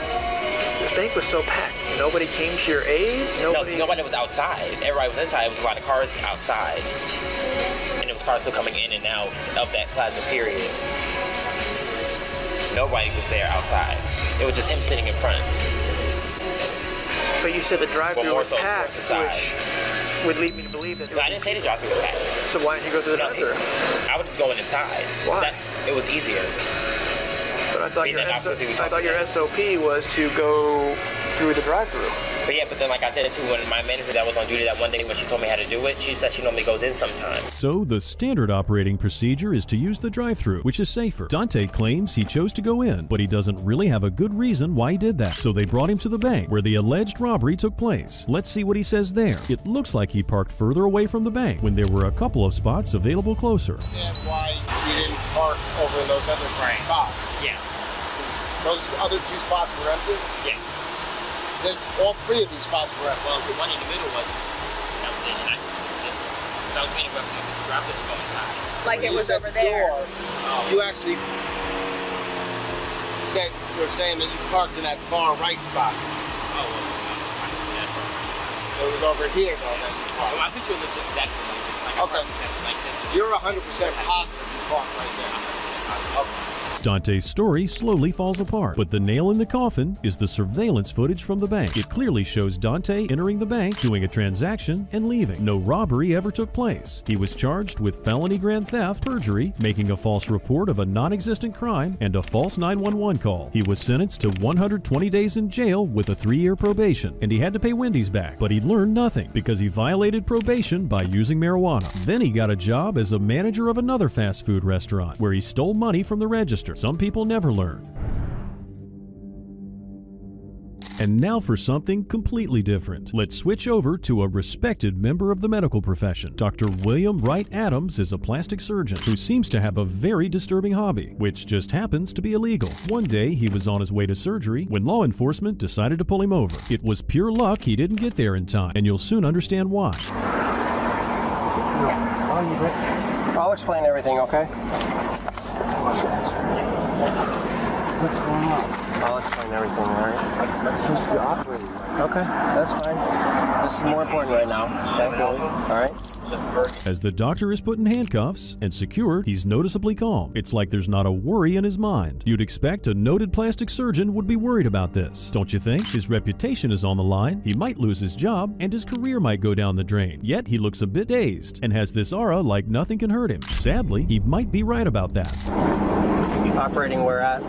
this bank was so packed. Nobody came to your aid. Nobody. No, nobody was outside. Everybody was inside. It was a lot of cars outside. And it was cars still coming in and out of that plaza period. Nobody was there outside. It was just him sitting in front. But you said the drive-through was so packed, which would lead me to believe that. No, I didn't say the drive-through was packed. So why didn't you go through the No, drive-through? I would just go in inside. Why? That, it was easier. But I thought your that SO- opposite we I talked thought your. SOP was to go through the drive-through. But yeah, but then like I said it too, when my manager that was on duty that one day when she told me how to do it, she said she normally goes in sometimes. So the standard operating procedure is to use the drive-through, which is safer. Dante claims he chose to go in, but he doesn't really have a good reason why he did that. So they brought him to the bank where the alleged robbery took place. Let's see what he says there. It looks like he parked further away from the bank when there were a couple of spots available closer. understand why you didn't park over those other spots. Yeah. Those other two spots were empty? Yeah. Then all three of these spots were empty. Well, the one in the middle was that was it, and I this I was waiting for him to grab this and go inside. When you said door, oh. you actually said you were saying that you parked in that far right spot. Oh, well, I didn't see that. It was over here though. That you parked. Well, I think you looked exactly like this. Like Okay. Like this. You're 100% positive you parked right there. Okay. Dante's story slowly falls apart, but the nail in the coffin is the surveillance footage from the bank. It clearly shows Dante entering the bank, doing a transaction, and leaving. No robbery ever took place. He was charged with felony grand theft, perjury, making a false report of a non-existent crime, and a false 911 call. He was sentenced to 120 days in jail with a three-year probation, and he had to pay Wendy's back. But he learned nothing because he violated probation by using marijuana. Then he got a job as a manager of another fast food restaurant, where he stole money from the register. Some people never learn. And now for something completely different. Let's switch over to a respected member of the medical profession. Dr. William Wright Adams is a plastic surgeon who seems to have a very disturbing hobby, which just happens to be illegal. One day, he was on his way to surgery when law enforcement decided to pull him over. It was pure luck he didn't get there in time, and you'll soon understand why. I'll explain everything, okay? What's going on? I'll explain everything, alright? I'm supposed to be operating. Okay, that's fine. This is more important right now. Thankfully. Alright? As the doctor is put in handcuffs and secured, he's noticeably calm. It's like there's not a worry in his mind. You'd expect a noted plastic surgeon would be worried about this, don't you think? His reputation is on the line, he might lose his job, and his career might go down the drain. Yet he looks a bit dazed and has this aura like nothing can hurt him. Sadly, he might be right about that. Operating where at?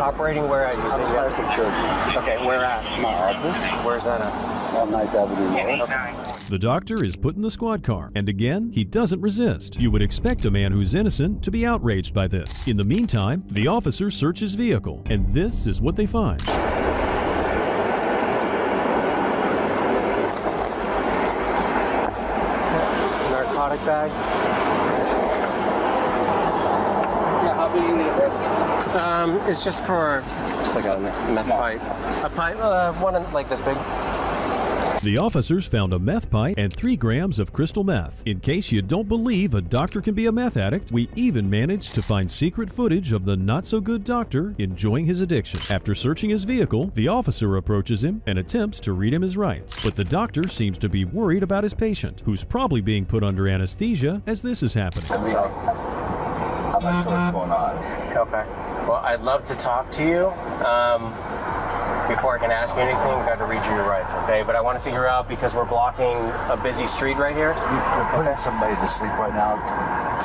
Operating where at? You say Plastic surgeon. Okay, where at? My office. Where's that at? On 9th Avenue North. The doctor is put in the squad car, and again, he doesn't resist. You would expect a man who's innocent to be outraged by this. In the meantime, the officer search his vehicle, and this is what they find. Narcotic bag? Yeah, how big you need it? Um, it's just for, just like a meth pipe. A pipe, uh, one in- like this big. The officers found a meth pipe and 3 grams of crystal meth. In case you don't believe a doctor can be a meth addict, we even managed to find secret footage of the not so good doctor enjoying his addiction. After searching his vehicle, the officer approaches him and attempts to read him his rights. But the doctor seems to be worried about his patient, who's probably being put under anesthesia as this is happening. I'm not sure what's going on. Okay. Well, I'd love to talk to you. Um, before I can ask you anything, we've got to read you your rights, okay? But I want to figure out because we're blocking a busy street right here. You're putting somebody to sleep right now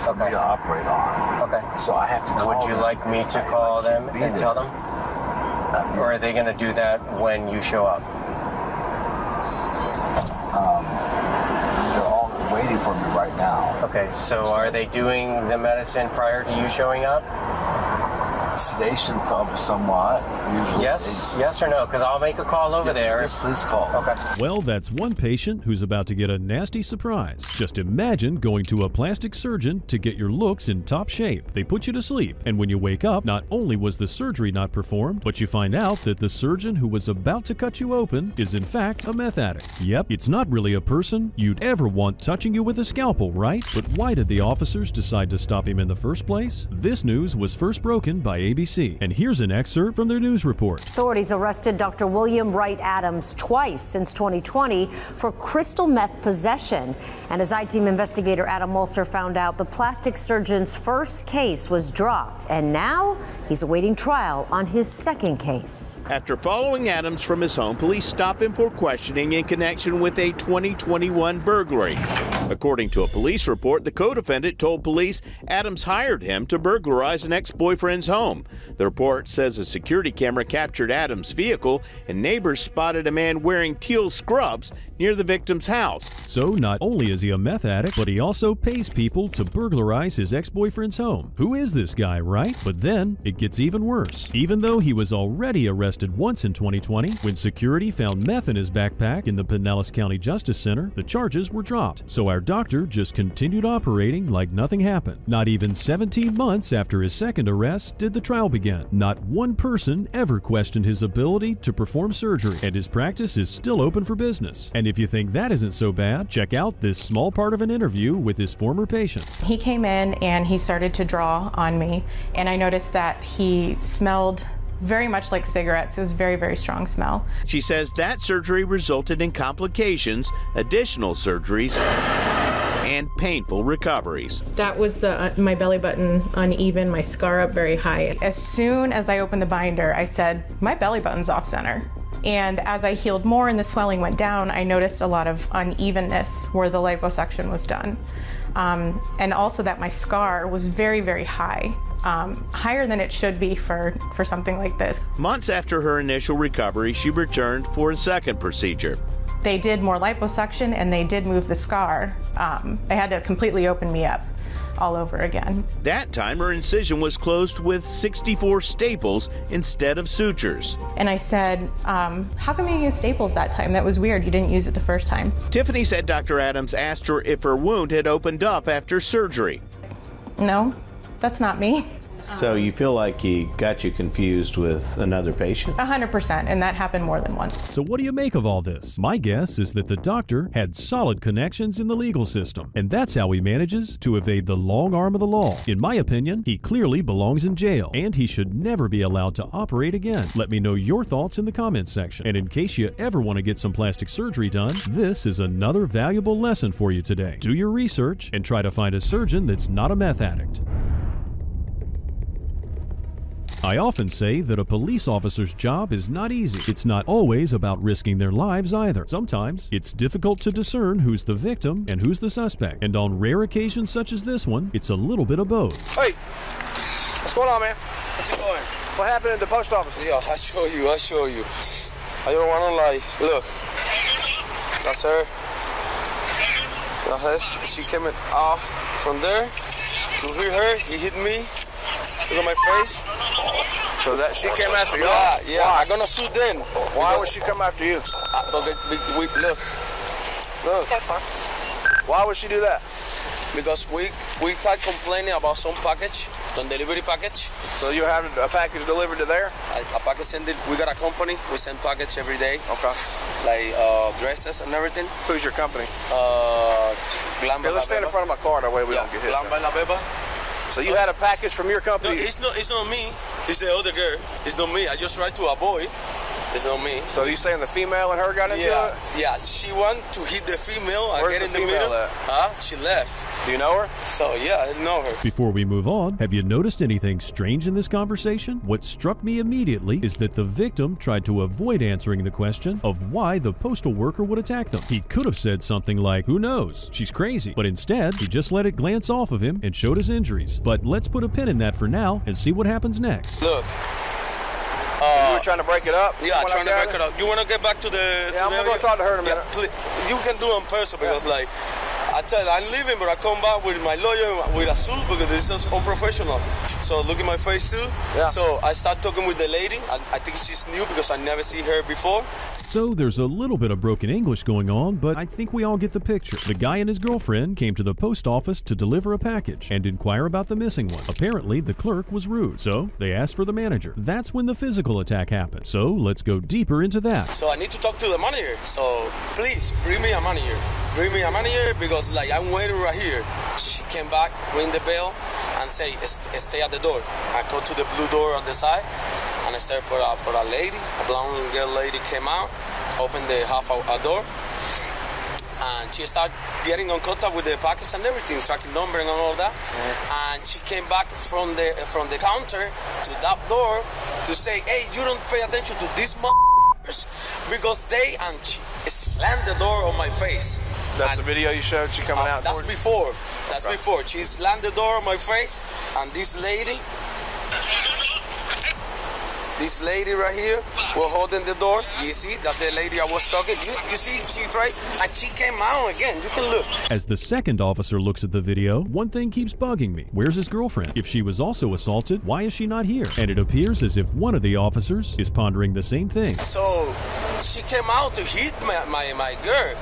for me to operate on. Okay. So I have to call Would you them. like me to call them and there. tell them? Or are they going to do that when you show up? Um, they're all waiting for me right now. Okay, so are they doing the medicine prior to you showing up? Sedation, probably somewhat. Usually. Yes, yes or no? Because I'll make a call over there. Yes, please call. Okay. Well, that's one patient who's about to get a nasty surprise. Just imagine going to a plastic surgeon to get your looks in top shape. They put you to sleep, and when you wake up, not only was the surgery not performed, but you find out that the surgeon who was about to cut you open is in fact a meth addict. Yep, it's not really a person you'd ever want touching you with a scalpel, right? But why did the officers decide to stop him in the first place? This news was first broken by ABC, and here's an excerpt from their news report. Authorities arrested Dr. William Wright Adams twice since 2020 for crystal meth possession. And as I-Team investigator Adam Walser found out, the plastic surgeon's first case was dropped, and now he's awaiting trial on his second case. After following Adams from his home, police stop him for questioning in connection with a 2021 burglary. According to a police report, the co-defendant told police Adams hired him to burglarize an ex-boyfriend's home. The report says a security camera captured Adams' vehicle and neighbors spotted a man wearing teal scrubs near the victim's house. So not only is he a meth addict, but he also pays people to burglarize his ex-boyfriend's home. Who is this guy, right? But then it gets even worse. Even though he was already arrested once in 2020, when security found meth in his backpack in the Pinellas County Justice Center, the charges were dropped. So our doctor just continued operating like nothing happened. Not even 17 months after his second arrest did the trial begin. Not one person ever questioned his ability to perform surgery, and his practice is still open for business. And if you think that isn't so bad, check out this small part of an interview with his former patient. He came in and he started to draw on me, and I noticed that he smelled very much like cigarettes. It was very, very strong smell. She says that surgery resulted in complications, additional surgeries, and painful recoveries. That was the uh, my belly button uneven, my scar up very high. As soon as I opened the binder, I said, "My belly button's off center." And as I healed more and the swelling went down, I noticed a lot of unevenness where the liposuction was done. Um, and also that my scar was very, very high, um, higher than it should be for, for something like this. Months after her initial recovery, she returned for a second procedure. They did more liposuction and they did move the scar. um, they had to completely open me up all over again. That time, her incision was closed with 64 staples instead of sutures. And I said, um, How come you used staples that time? That was weird. You didn't use it the first time. Tiffany said Dr. Adams asked her if her wound had opened up after surgery. No, that's not me. So you feel like he got you confused with another patient? 100%, and that happened more than once. So, what do you make of all this? My guess is that the doctor had solid connections in the legal system, and that's how he manages to evade the long arm of the law. In my opinion, he clearly belongs in jail, and he should never be allowed to operate again. Let me know your thoughts in the comments section. And in case you ever want to get some plastic surgery done, this is another valuable lesson for you today. Do your research and try to find a surgeon that's not a meth addict. I often say that a police officer's job is not easy. It's not always about risking their lives either. Sometimes it's difficult to discern who's the victim and who's the suspect. And on rare occasions such as this one, it's a little bit of both. Hey, what's going on, man? How's it going? What happened at the post office? Yeah, I show you, I show you. I don't want to lie. Look, that's her. That's her. She came in off from there. You hear her? He hit me. Look at my face. So that she came after you? Yeah, yeah. Why? I'm gonna sue then. Why would she come after you? Uh, but we, we, look, look. Why would she do that? Because we we start complaining about some package, the delivery package. So you're having a package delivered to there? A, a package send it. We got a company. We send package every day. Okay. Like uh, dresses and everything. Who's your company? Uh, Glam Here, let's stand in front of my car. That way we yeah, don't get hit. Glam sir. La Beba. So you had a package from your No, company? it's not. It's not me. It's the other girl. It's not me. I just tried to avoid. It's not me. So you saying the female and her got into yeah, it? Yeah, she want to hit the female. I Where's get the in the female middle. at? Huh? She left. Do you know her? So yeah, I know her. Before we move on, have you noticed anything strange in this conversation? What struck me immediately is that the victim tried to avoid answering the question of why the postal worker would attack them. He could have said something like, Who knows? She's crazy. But instead, he just let it glance off of him and showed his injuries. But let's put a pin in that for now and see what happens next. Look. Oh. you were trying to break it up? Yeah, trying to break it up. You want to get back to the? Yeah, I'm gonna go talk to her in a minute. please. You can do it on person because, like, I tell you, I'm leaving, but I come back with my lawyer with a suit because this is unprofessional. So look at my face too. Yeah. So I start talking with the lady. I, I think she's new because I never see her before. So there's a little bit of broken English going on, but I think we all get the picture. The guy and his girlfriend came to the post office to deliver a package and inquire about the missing one. Apparently, the clerk was rude, so they asked for the manager. That's when the physical attack happened. So let's go deeper into that. So I need to talk to the manager. So please bring me a manager. Bring me a manager because like I'm waiting right here. She came back, ring the bell, and say stay at the door. I go to the blue door on the side, and I start for a, for a lady. A blonde girl lady came out, opened the half a, a door, and she started getting in contact with the package and everything, tracking number and all that. And she came back from the from the counter to that door to say, "Hey, you don't pay attention to these motherfuckers because they and she slammed the door on my face." That's the video you showed. She coming Uh, out. That's before. That's Right. before. She slammed the door on my face, and this lady, this lady right here, was holding the door. You see that the lady I was talking. You, you see, she tried, and she came out again. You can look. As the second officer looks at the video, one thing keeps bugging me. Where's his girlfriend? If she was also assaulted, why is she not here? And it appears as if one of the officers is pondering the same thing. So she came out to hit my my, my girl.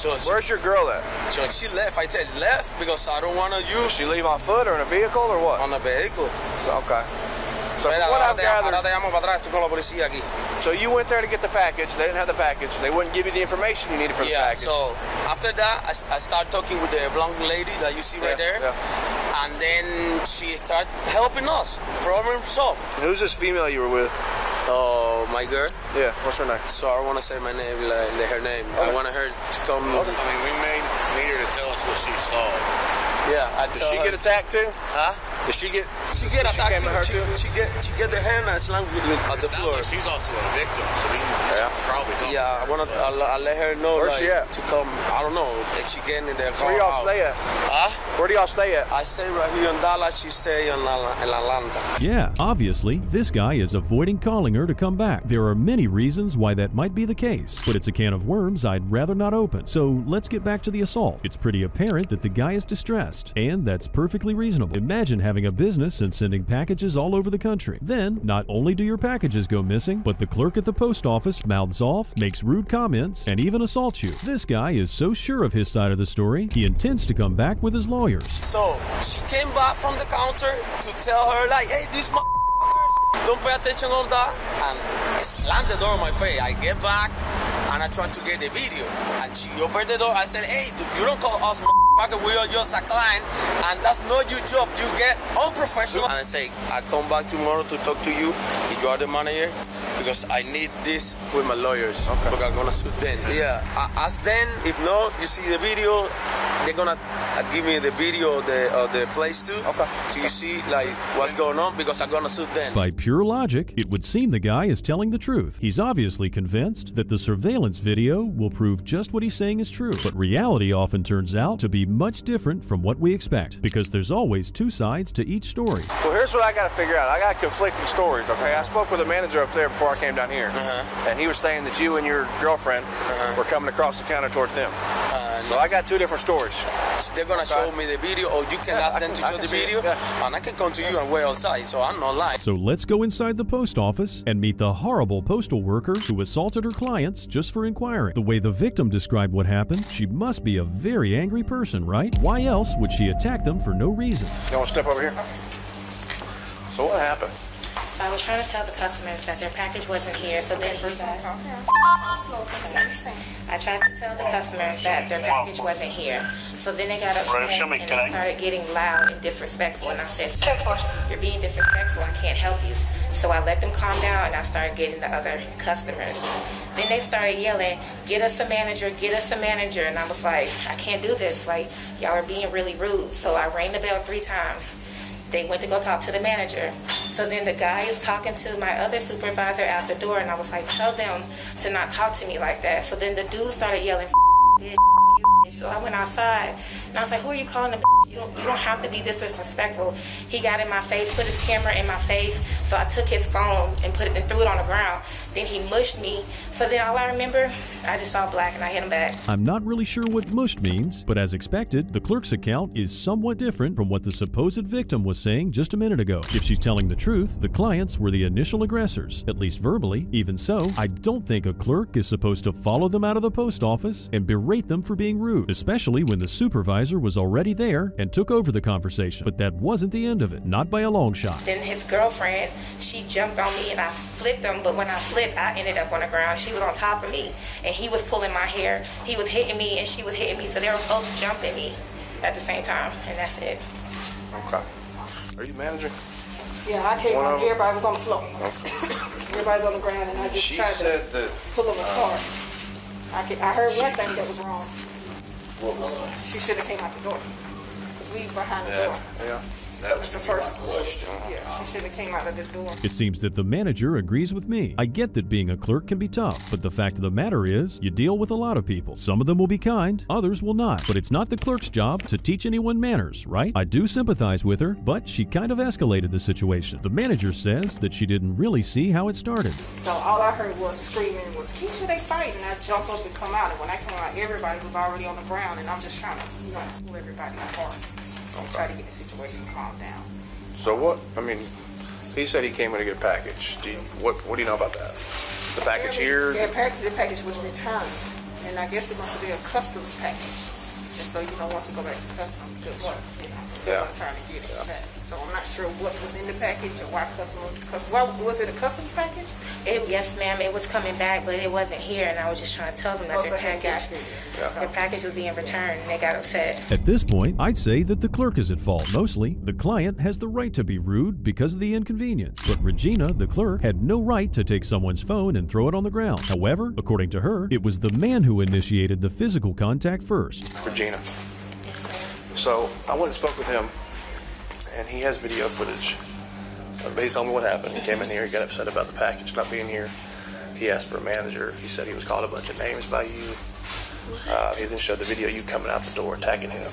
So she, Where's your girl at? So she left. I said left because I don't want to use. She leave on foot or in a vehicle or what? On a vehicle. Okay. So Espera, what I've te, ahora gathered, te llamo para atrás. Estoy con la policía aquí. so you went there to get the package. They didn't have the package. They wouldn't give you the information you needed for the Yeah, package. so after that, I, I start talking with the blonde lady that you see right there. Yeah, there. And then she start helping us. Problem solved. Who's this female you were with? Oh, my girl? Yeah, what's her name? So I want to say my name, like, like her name. I want her to come. I mean, we may need her to tell us what she saw. Yeah, I Did she her- get attacked too? Huh? Did she get she get attacked came too. at her She, too? she get she get the hand and slam with, with, at the Sounds floor. like she's also a victim, so we yeah. probably talk. Yeah, I wanna I'll, I'll let her know Where's like, she at? to come. I don't know if she getting in the car. Where do y'all out. stay at? Huh? Where do y'all stay at? I stay right here in Dallas. She stay in, Al- in Atlanta. Yeah, obviously, this guy is avoiding calling her to come back. There are many reasons why that might be the case, but it's a can of worms I'd rather not open. So let's get back to the assault. It's pretty apparent that the guy is distressed, and that's perfectly reasonable. Imagine having a business and sending packages all over the country. Then, not only do your packages go missing, but the clerk at the post office mouths off, makes rude comments, and even assaults you. This guy is so sure of his side of the story, he intends to come back with his lawyers. So she came back from the counter to tell her like, hey, these don't pay attention on that, and I slammed the door in my face. I get back and I tried to get the video, and she opened the door. I said, hey, you don't call us motherfucker. We are just a client, and that's not your job. You get unprofessional. And I say, I come back tomorrow to talk to you. If you are the manager. Because I need this with my lawyers. Okay. Because I'm gonna sue them. Yeah. I ask them. If not, you see the video. They're gonna uh, give me the video of the of the place too. Okay. So you see like what's going on because I'm gonna sue them. By pure logic, it would seem the guy is telling the truth. He's obviously convinced that the surveillance video will prove just what he's saying is true. But reality often turns out to be much different from what we expect, because there's always two sides to each story. Well, here's what I got to figure out. I got conflicting stories, okay? I spoke with a manager up there before I came down here, Uh-huh. and he was saying that you and your girlfriend were coming across the counter towards them. So I got two different stories. They're gonna show me the video, or you can Yeah, ask I them can- to show the see it, video, and I can come to you and wait outside. So I'm not lying. So let's go inside the post office and meet the horrible postal worker who assaulted her clients just for inquiring. The way the victim described what happened, she must be a very angry person, right? Why else would she attack them for no reason? You want to step over here? So what happened? I was trying to tell the customers that their package wasn't here, so then he I tried to tell the customers that their package wasn't here, so then they got upset and they started getting loud and disrespectful, and I said, you're being disrespectful, I can't help you. So I let them calm down and I started getting the other customers. Then they started yelling, get us a manager, get us a manager, and I was like, I can't do this, like, y'all are being really rude. So I rang the bell three times. They went to go talk to the manager. So then the guy is talking to my other supervisor at the door, and I was like, tell them to not talk to me like that. So then the dude started yelling. So I went outside, and I was like, who are you calling a bitch? You don't, you don't have to be this disrespectful. He got in my face, put his camera in my face, so I took his phone and put it and threw it on the ground. Then he mushed me. So then all I remember, I just saw black and I hit him back. I'm not really sure what mushed means, but as expected, the clerk's account is somewhat different from what the supposed victim was saying just a minute ago. If she's telling the truth, the clients were the initial aggressors, at least verbally. Even so, I don't think a clerk is supposed to follow them out of the post office and berate them for being rude, especially when the supervisor was already there and took over the conversation. But that wasn't the end of it, not by a long shot. Then his girlfriend, she jumped on me and I flipped him, but when I flipped, I ended up on the ground. She was on top of me and he was pulling my hair. He was hitting me and she was hitting me, so they were both jumping me at the same time, and that's it. Okay. Are you managing? Yeah, I came One out, of 'em? everybody was on the floor. Everybody's on the ground, and I just She tried to that, pull them uh, apart. I, could, I heard one thing that was wrong. She should have came out the door. Because we were behind the door. Yeah. That was the first. Yeah, she should have came out of the door. It seems that the manager agrees with me. I get that being a clerk can be tough, but the fact of the matter is, you deal with a lot of people. Some of them will be kind, others will not. But it's not the clerk's job to teach anyone manners, right? I do sympathize with her, but she kind of escalated the situation. The manager says that she didn't really see how it started. So all I heard was screaming was, Keisha, they fighting. I jump up and come out. And when I came out, everybody was already on the ground. And I'm just trying to, you know, pull everybody apart. And try to get the situation calmed down. So what? I mean, he said he came in to get a package. Do you, what? What do you know about that? Is the package here? Yeah, package, the package was returned. And I guess it must have been a customs package. And so, you know, once it go back to customs, good luck. You know, Yeah. gonna try to get it back. So I'm not sure what was in the package or why customers, cus- why, was it a customs package? It, yes, ma'am, it was coming back, but it wasn't here, and I was just trying to tell them that Oh, their so it got package, here. their package was being returned, and they got upset. At this point, I'd say that the clerk is at fault. Mostly, the client has the right to be rude because of the inconvenience. But Regina, the clerk, had no right to take someone's phone and throw it on the ground. However, according to her, it was the man who initiated the physical contact first. Regina. So I went and spoke with him, and he has video footage. Uh, He told me what happened. He came in here, he got upset about the package not being here. He asked for a manager. He said he was called a bunch of names by you. Uh, he then showed the video of you coming out the door attacking him.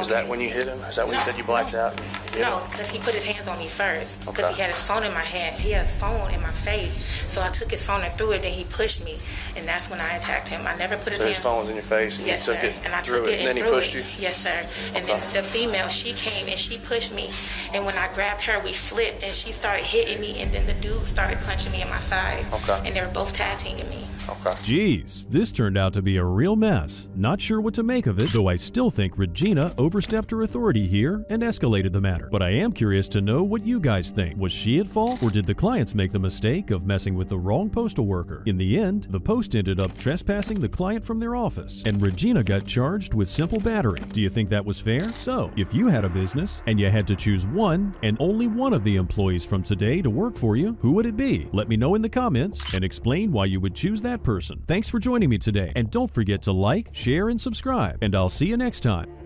Is that when you hit him? Is that when you said you blacked out? and hit No, him? because he put his hands on me first. Because Okay. he had his phone in my hand. He had his phone in my face. So I took his phone and threw it, then he pushed me. And that's when I attacked him. I never put his So his phone was in your face and Yes, you took sir. it, and I threw took it, and then he threw pushed it. you? Yes, sir. And then the female, she came and she pushed me. And when I grabbed her, we flipped and she started hitting me. And then the dude started punching me in my side. Okay. And they were both tag teaming me. Okay. Geez, this turned out to be a real mess. Not sure what to make of it, though I still think Regina overstepped her authority here and escalated the matter. But I am curious to know what you guys think. Was she at fault, or did the clients make the mistake of messing with the wrong postal worker? In the end, the post ended up trespassing the client from their office, and Regina got charged with simple battery. Do you think that was fair? So, if you had a business and you had to choose one and only one of the employees from today to work for you, who would it be? Let me know in the comments and explain why you would choose that person. Thanks for joining me today, and don't forget to like, share, and subscribe, and I'll see you next time.